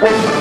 Oh.